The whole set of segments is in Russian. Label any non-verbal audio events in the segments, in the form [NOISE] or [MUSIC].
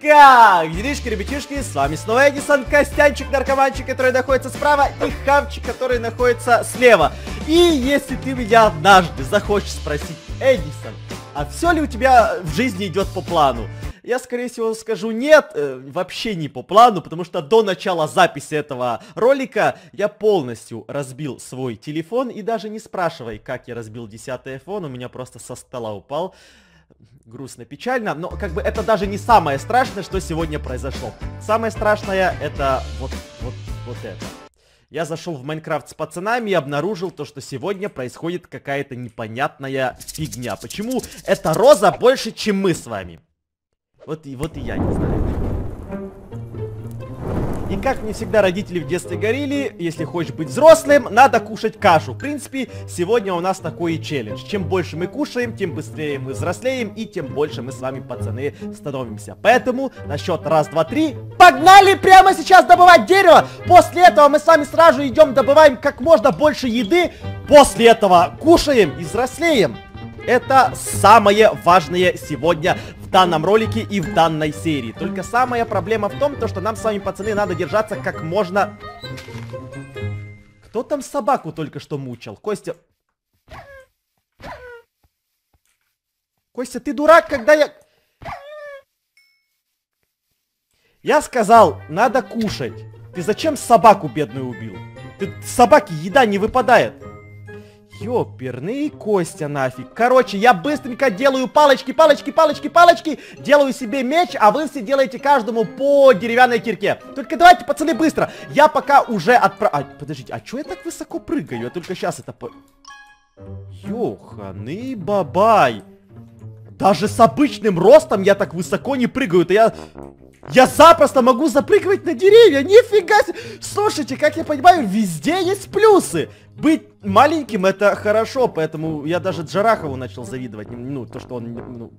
Как? Делишки, ребятишки, с вами снова Эдисон, Костянчик, наркоманчик, который находится справа, и Хавчик, который находится слева. И если ты меня однажды захочешь спросить, Эдисон, а все ли у тебя в жизни идет по плану? Я, скорее всего, скажу нет, э, вообще не по плану, потому что до начала записи этого ролика я полностью разбил свой телефон, и даже не спрашивай, как я разбил 10 iPhone, у меня просто со стола упал грустно, печально, но как бы это даже не самое страшное, что сегодня произошло. Самое страшное это вот, вот, вот это. Я зашел в Майнкрафт с пацанами и обнаружил то, что сегодня происходит какая-то непонятная фигня. Почему эта роза больше, чем мы с вами? Вот и, вот и я не знаю. И как мне всегда родители в детстве говорили, если хочешь быть взрослым, надо кушать кашу. В принципе, сегодня у нас такой и челлендж. Чем больше мы кушаем, тем быстрее мы взрослеем, и тем больше мы с вами, пацаны, становимся. Поэтому на счет раз, два, три, погнали прямо сейчас добывать дерево! После этого мы с вами сразу идем, добываем как можно больше еды. После этого кушаем и взрослеем. Это самое важное сегодня в данном ролике и в данной серии. Только самая проблема в том, то, что нам с вами, пацаны, надо держаться как можно... Кто там собаку только что мучил? Костя... Костя, ты дурак, когда я... Я сказал, надо кушать. Ты зачем собаку бедную убил? Ты собаки еда не выпадает. Ёперный Костя нафиг. Короче, я быстренько делаю палочки, палочки, палочки, палочки. Делаю себе меч, а вы все делаете каждому по деревянной кирке. Только давайте, пацаны, быстро. Я пока уже отправ... А, подождите, а чё я так высоко прыгаю? Я только сейчас это... По... Бабай. Даже с обычным ростом я так высоко не прыгаю. Это я... Я запросто могу запрыгивать на деревья, нифига себе! Слушайте, как я понимаю, везде есть плюсы. Быть маленьким это хорошо, поэтому я даже Джарахову начал завидовать. Ну, то, что он, ну,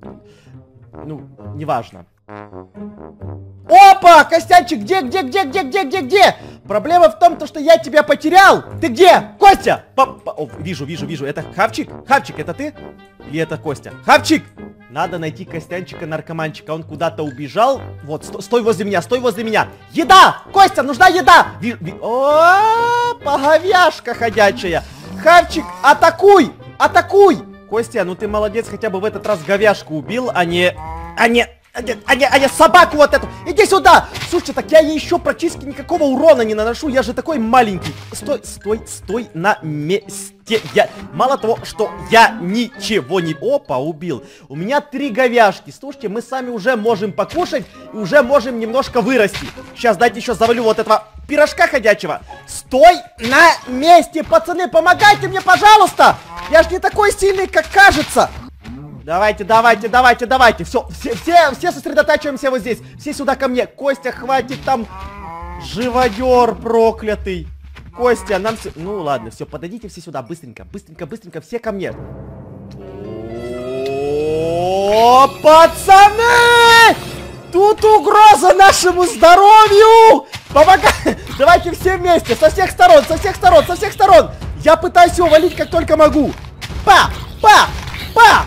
ну, неважно. Опа! Костянчик, где, где, где, где, где, где, где? Проблема в том, то, что я тебя потерял. Ты где? Костя! По -по О, вижу, вижу, вижу. Это Хавчик? Хавчик, это ты? Или это Костя? Хавчик! Надо найти Костянчика-наркоманчика. Он куда-то убежал. Вот, сто стой возле меня, стой возле меня. Еда! Костя, нужна еда! Ви ви О, поговяшка ходячая. Хавчик, атакуй! Атакуй! Костя, ну ты молодец, хотя бы в этот раз говяшку убил, а не... А не... А не, а не, а не собаку вот эту! Иди сюда! Слушай, так я ей еще практически никакого урона не наношу, я же такой маленький. Стой, стой, стой на месте. Я... Мало того, что я ничего не... Опа, убил. У меня три говяшки. Слушайте, мы сами уже можем покушать и уже можем немножко вырасти. Сейчас дайте еще завалю вот этого пирожка ходячего. Стой на месте, пацаны, помогайте мне, пожалуйста! Я ж не такой сильный, как кажется. Давайте, давайте, давайте, давайте. Все, все, все, все сосредотачиваемся вот здесь. Все сюда ко мне. Костя, хватит там. Живодер проклятый. Костя, нам все... Ну ладно, все, подойдите все сюда. Быстренько, быстренько, быстренько. Все ко мне. О, пацаны! Тут угроза нашему здоровью! Помогай! [LAUGHS] Давайте все вместе, со всех сторон, со всех сторон, со всех сторон! Я пытаюсь его валить как только могу! Па! Па! Па!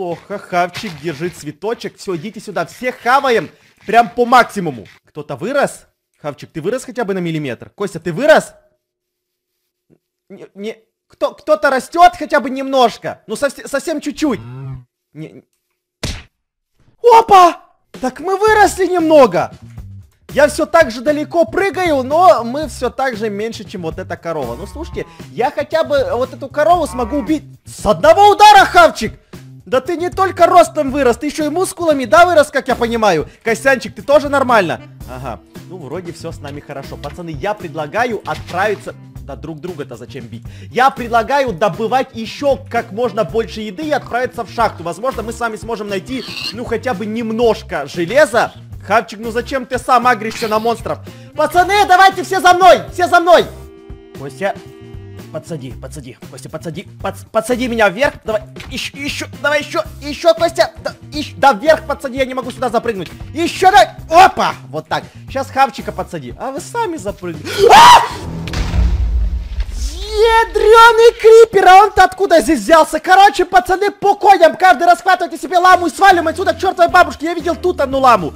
Неплохо, Хавчик держит цветочек. Все, идите сюда, всех хаваем. Прям по максимуму. Кто-то вырос? Хавчик, ты вырос хотя бы на миллиметр? Костя, ты вырос? Не, не... Кто, кто-то растет хотя бы немножко. Ну, совсем, совсем чуть-чуть. Не... Опа! Так мы выросли немного. Я все так же далеко прыгаю, но мы все так же меньше, чем вот эта корова. Ну, слушайте, я хотя бы вот эту корову смогу убить с одного удара, Хавчик! Да ты не только ростом вырос, ты еще и мускулами, да, вырос, как я понимаю? Костянчик, ты тоже нормально? Ага, ну вроде все с нами хорошо. Пацаны, я предлагаю отправиться... Да друг друга-то зачем бить? Я предлагаю добывать еще как можно больше еды и отправиться в шахту. Возможно, мы с вами сможем найти, ну, хотя бы немножко железа. Хавчик, ну зачем ты сам агришься на монстров? Пацаны, давайте все за мной! Все за мной! Костя, Подсади, подсади, Костя, подсади, под, подсади меня вверх, давай, еще, еще, давай еще, еще, Костя, да, еще, да, вверх подсади, я не могу сюда запрыгнуть, еще, да, опа, вот так, сейчас Хавчика подсади, а вы сами запрыгните. А! Ядреный крипер, а он-то откуда здесь взялся? Короче, пацаны, по коням, каждый расхватывайте себе ламу и свалим отсюда чертовой бабушке. Я видел тут одну ламу.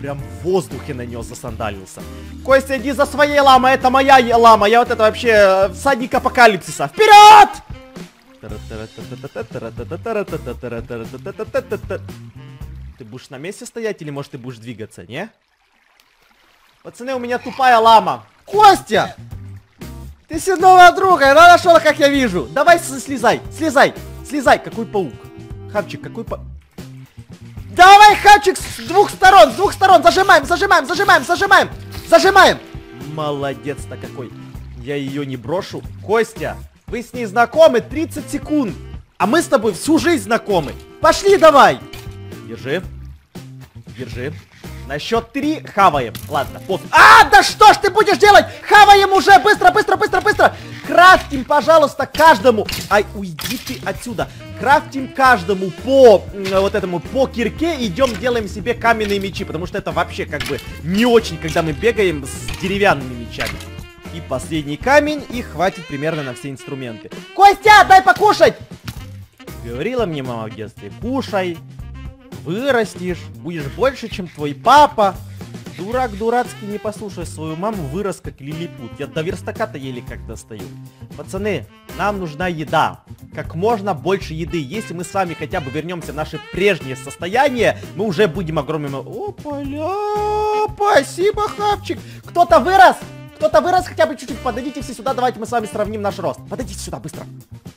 Прям в воздухе на нее засандалился. Костя, иди за своей ламой, это моя лама. Я вот это вообще э, всадник апокалипсиса. Вперед! Ты будешь на месте стоять или может ты будешь двигаться, не? Пацаны, у меня тупая лама. Костя! Ты седного друга, она нашла, как я вижу. Давай слезай, слезай, слезай. Какой паук? Хавчик, какой паук? Давай, Хавчик, с двух сторон, с двух сторон. Зажимаем, зажимаем, зажимаем, зажимаем. Зажимаем. Молодец-то какой. Я ее не брошу. Костя, вы с ней знакомы 30 секунд. А мы с тобой всю жизнь знакомы. Пошли давай. Держи. Держи. На счет три хаваем. Ладно, пофиг. А, да что ж ты будешь делать? Хаваем уже! Быстро, быстро, быстро, быстро! Крафтим, пожалуйста, каждому. Ай, уйди ты отсюда. Крафтим каждому по вот этому, по кирке. Идем, делаем себе каменные мечи. Потому что это вообще как бы не очень, когда мы бегаем с деревянными мечами. И последний камень, и хватит примерно на все инструменты. Костя, дай покушать! Говорила мне мама в детстве, кушай, вырастешь, будешь больше, чем твой папа. Дурак дурацкий, не послушай свою маму, вырос как лилипут. Я до верстака-то еле как достаю. Пацаны, нам нужна еда. Как можно больше еды. Если мы с вами хотя бы вернемся в наше прежнее состояние, мы уже будем огромными... Опа-ля! Спасибо, хапчик! Кто-то вырос! Кто-то вырос хотя бы чуть-чуть. Подойдите все сюда, давайте мы с вами сравним наш рост. Подойдите сюда, быстро.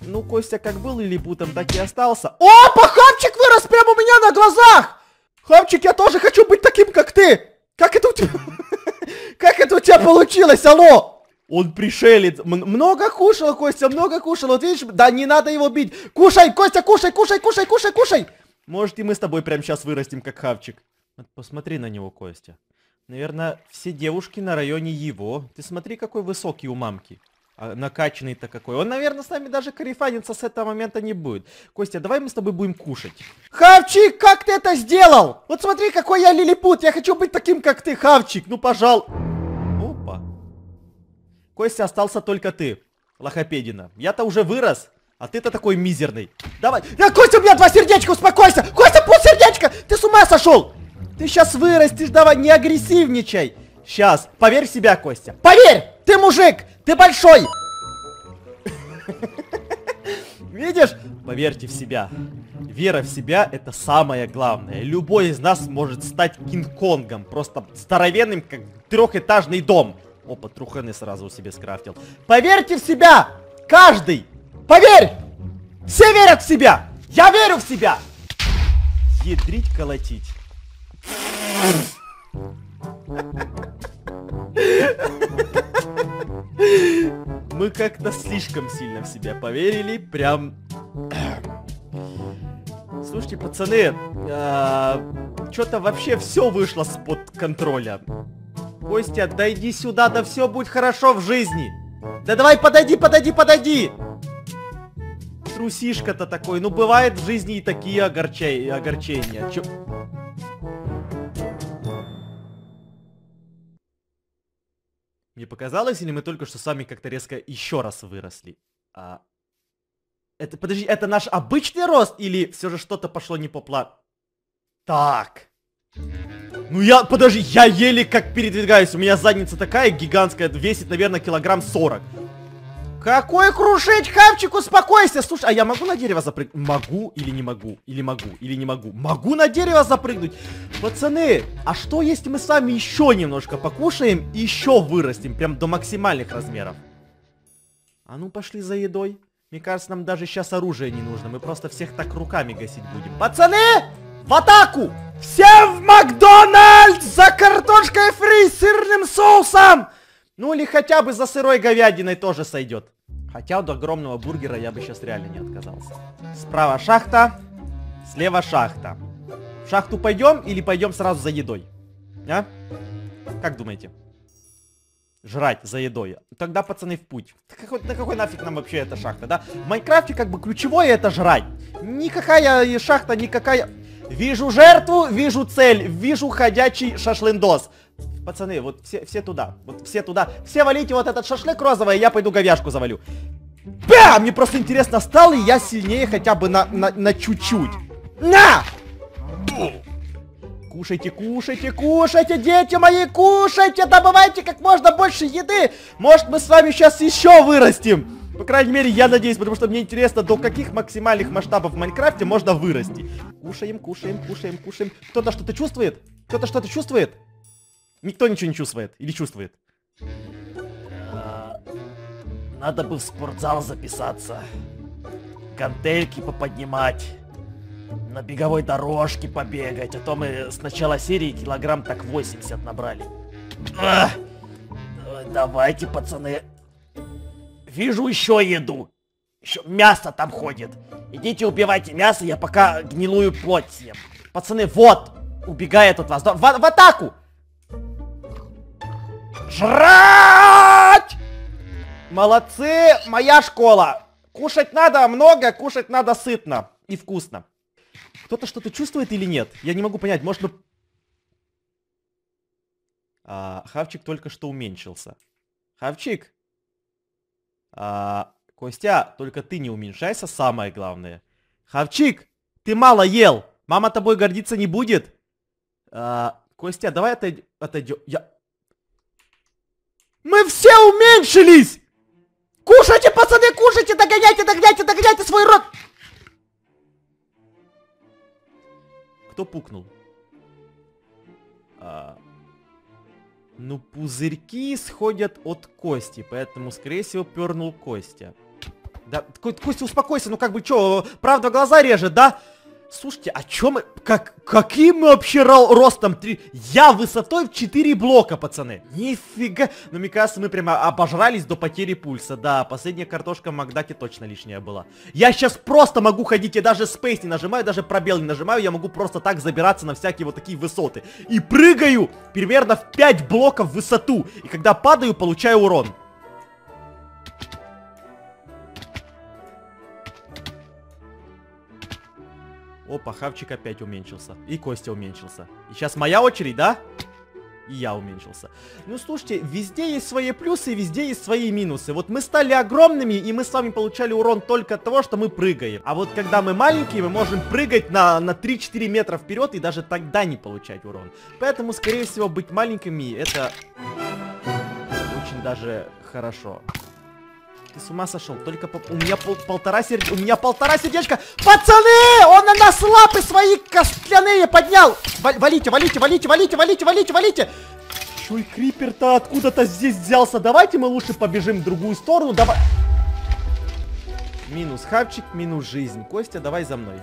Ну, Костя как был лилипутом, так и остался. Опа, хапчик вырос прямо у меня на глазах! Хапчик, я тоже хочу быть таким, как ты! Как это у тебя... [LAUGHS] Как это у тебя получилось, алло? Он пришелец. М много кушал, Костя, много кушал. Вот видишь, да не надо его бить. Кушай, Костя, кушай, кушай, кушай, кушай, кушай. Может и мы с тобой прямо сейчас вырастим, как Хавчик. Вот посмотри на него, Костя. Наверное, все девушки на районе его. Ты смотри, какой высокий у мамки. А накачанный-то какой. Он, наверное, с нами даже карифаниться с этого момента не будет. Костя, давай мы с тобой будем кушать. Хавчик, как ты это сделал? Вот смотри, какой я лилипут. Я хочу быть таким, как ты, Хавчик. Ну, пожал. Опа. Костя, остался только ты, лохопедина. Я-то уже вырос. А ты-то такой мизерный. Давай. Да, Костя, у меня два сердечка, успокойся. Костя, пол сердечка. Ты с ума сошел? Ты сейчас вырастешь, давай, не агрессивничай. Сейчас, поверь в себя, Костя. Поверь, ты мужик, ты большой. [LAUGHS] Видишь? Поверьте в себя. Вера в себя это самое главное. Любой из нас может стать Кинг-Конгом. Просто здоровенным, как трехэтажный дом. Опа, труханы сразу себе скрафтил. Поверьте в себя! Каждый! Поверь! Все верят в себя! Я верю в себя! Ядрить, колотить. Мы как-то слишком сильно в себя поверили, прям... Слушайте, пацаны, а, что-то вообще все вышло с-под контроля. Костя, дойди сюда, да все будет хорошо в жизни. Да давай подойди, подойди, подойди. Трусишка-то такой, ну бывает в жизни и такие огорчай, огорчения. Чё... Мне показалось, или мы только что с вами как-то резко еще раз выросли? А... Это, подожди, это наш обычный рост или все же что-то пошло не по плану? Так. Ну я, подожди, я еле как передвигаюсь. У меня задница такая гигантская, весит, наверное, килограмм 40. Какой крушить, Хавчик, успокойся! Слушай, а я могу на дерево запрыгнуть? Могу или не могу? Или могу, или не могу? Могу на дерево запрыгнуть? Пацаны, а что если мы с вами еще немножко покушаем и еще вырастем, прям до максимальных размеров? А ну пошли за едой. Мне кажется, нам даже сейчас оружие не нужно. Мы просто всех так руками гасить будем. Пацаны, в атаку! Все в Макдональдс за картошкой фри с сырным соусом! Ну или хотя бы за сырой говядиной тоже сойдет. Хотя от огромного бургера я бы сейчас реально не отказался. Справа шахта, слева шахта. В шахту пойдем или пойдем сразу за едой? А? Как думаете? Жрать за едой. Тогда, пацаны, в путь. Какой, да какой нафиг нам вообще эта шахта, да? В Майнкрафте как бы ключевое это жрать. Никакая шахта, никакая... Вижу жертву, вижу цель, вижу ходячий шашлындос. Пацаны, вот все, все туда. Вот все туда. Все валите вот этот шашлык розовый, я пойду говяжку завалю. Бя! Мне просто интересно, стал ли я сильнее хотя бы на, на, на чуть-чуть. На! Кушайте, кушайте, кушайте, дети мои, кушайте, добывайте как можно больше еды. Может, мы с вами сейчас еще вырастем. По крайней мере, я надеюсь, потому что мне интересно, до каких максимальных масштабов в Майнкрафте можно вырасти. Кушаем, кушаем, кушаем, кушаем. Кто-то что-то чувствует? Кто-то что-то чувствует? Никто ничего не чувствует. Или чувствует? А, надо бы в спортзал записаться. Гантельки поподнимать. На беговой дорожке побегать. А то мы с начала серии килограмм так 80 набрали. А, давайте, пацаны, Вижу еще еду. Еще мясо там ходит. Идите убивайте мясо, я пока гнилую плоть съем. Пацаны, вот! Убегает от вас. В, в атаку! Жрать! Молодцы, моя школа. Кушать надо много, кушать надо сытно и вкусно. Кто-то что-то чувствует или нет? Я не могу понять, может мы... А, Хавчик только что уменьшился. Хавчик, а, Костя, только ты не уменьшайся, самое главное. Хавчик, ты мало ел. Мама тобой гордиться не будет. А, Костя, давай отойдем. Я... Мы все уменьшились! Кушайте, пацаны, кушайте, догоняйте, догоняйте, догоняйте свой рот! Кто пукнул? А, ну, пузырьки исходят от Кости, поэтому, скорее всего, пернул Костя. Да, Костя, успокойся, ну как бы, что, правда глаза режет, да? Слушайте, чё мы... Как... Каким мы вообще ростом? Три... Я высотой в 4 блока, пацаны. Нифига. Ну, мне кажется, мы прямо обожрались до потери пульса. Да, последняя картошка в Макдаке точно лишняя была. Я сейчас просто могу ходить, я даже спейс не нажимаю, даже пробел не нажимаю. Я могу просто так забираться на всякие вот такие высоты. И прыгаю примерно в 5 блоков в высоту. И когда падаю, получаю урон. Опа, Хавчик опять уменьшился. И Костя уменьшился. И сейчас моя очередь, да? И я уменьшился. Ну, слушайте, везде есть свои плюсы, везде есть свои минусы. Вот мы стали огромными, и мы с вами получали урон только от того, что мы прыгаем. А вот когда мы маленькие, мы можем прыгать на, на 3-4 метра вперед, и даже тогда не получать урон. Поэтому, скорее всего, быть маленькими, это очень даже хорошо. Ты с ума сошел? Только по... у меня пол... полтора сердечка. У меня полтора сердечка. Пацаны! Он на нас лапы свои костляные поднял! Вал... Валите, валите, валите, валите, валите, валите, валите! И крипер-то откуда-то здесь взялся? Давайте мы лучше побежим в другую сторону. Давай. Минус хавчик, минус жизнь. Костя, давай за мной.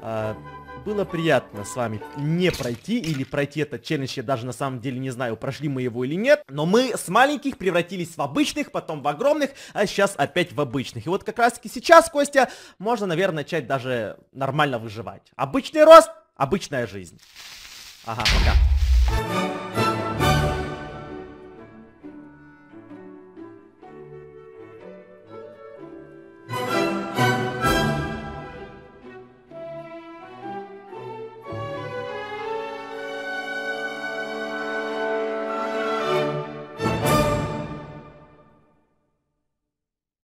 А, было приятно с вами не пройти или пройти этот челлендж, я даже на самом деле не знаю, прошли мы его или нет. Но мы с маленьких превратились в обычных, потом в огромных, а сейчас опять в обычных. И вот как раз таки сейчас, Костя, можно, наверное, начать даже нормально выживать. Обычный рост, обычная жизнь. Ага, пока.